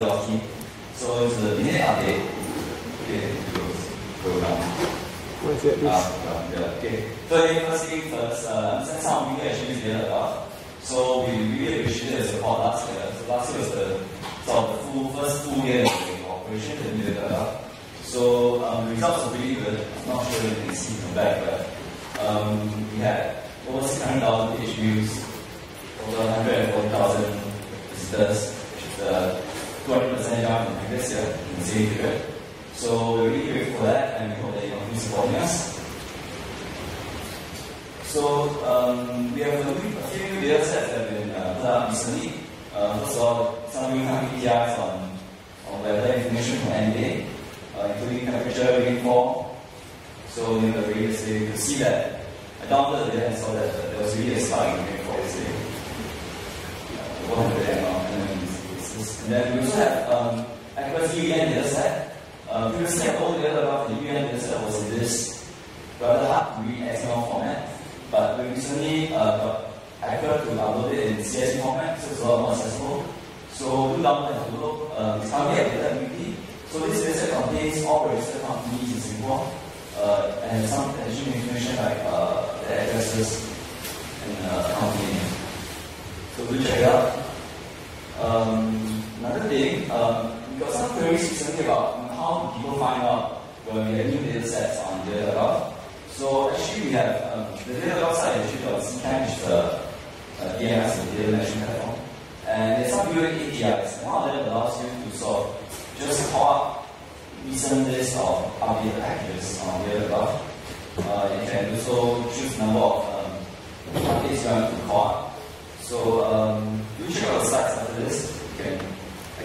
So it's the update. Okay, go, go down. What is it? Uh, uh, yeah, okay. So first thing first, uh, since some people actually data.gov, so we really appreciate the support last year. So last year was the sort of the full first full year of operation the data.gov. So um, the results are really good. I'm not sure if you can see from back, but um, we had over 600,000 page views, over 140,000 visitors, which is the 200% jump from previous year in the period. So we're really grateful for that and we hope that you continue supporting us. So um, we have a, few- data sets that have been uh, put out recently. Uh, first of some real time APIs on, on weather information from NEA, uh, including temperature, rainfall. So in the radius, you can see that I downloaded the data and saw that there was really a spike in rainfall yesterday. 100 and, uh, it's- and then we also have um, ACRA UEN data set. Uh, previously, all the data about the UEN data set was in this rather hard to read XML format, but we recently uh, got to upload it in CSV format, so it's a lot more accessible. So do download and a look. Um, it's currently at Data MVP. So this data set contains all registered companies in Singapore uh, and some additional information like uh, the addresses and uh, company name. So do check it out. Um, another um, we got some queries recently about how people find out when we have new data sets on data.gov. So actually we have um, the data.gov site is actually got CKAN, which is the uh, DMS, the data management platform. And there's some built APIs. One of them allows you to sort of just call up recent list of updated packages on data.gov. Uh, you can also choose number of um, updates you want to call up. So um, do check out the sites after this. You can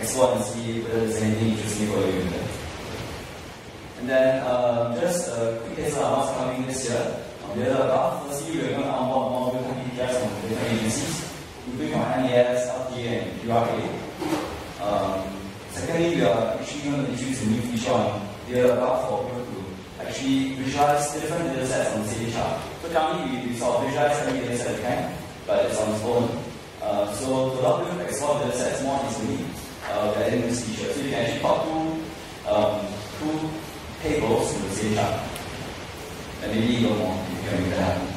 explore and see whether there's anything interesting for you in there. And then um, just a quick heads up what's coming this year. On the other graph, firstly, we're going to onboard more real-time APIs from different agencies, including from NES, and QRA. Um, secondly, we are actually going to introduce a new feature on data.gov for people to actually visualize different data sets on the same chart. So currently, we, we sort of visualize every data set we can, but it's on its own. Uh, so to help you explore data sets more easily, uh, we're adding this feature. So you can actually plot two, um, two tables in the same chart. And maybe even more if you can make that happen.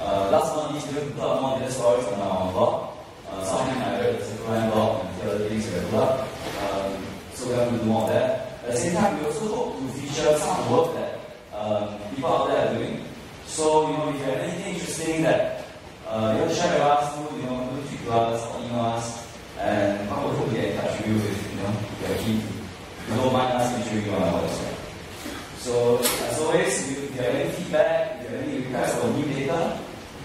Uh, last but not least, we're to put up more data stories on our blog. Uh, some of you might read the Circle blog and the other things we have put up. Um, so we're going to do more of that. At the same time, we also hope to feature some work that um, people out there are doing. So, you know, if you have anything interesting that uh, you want to share with us, you know, do tweet to us, and I would hope to get in touch with you if, you know, you don't mind us featuring you on our website. So, as always, if you have any feedback, if you have any requests for new data,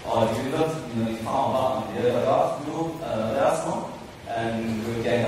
or if you love, you know, you found about the data, do uh, let us know, and we'll get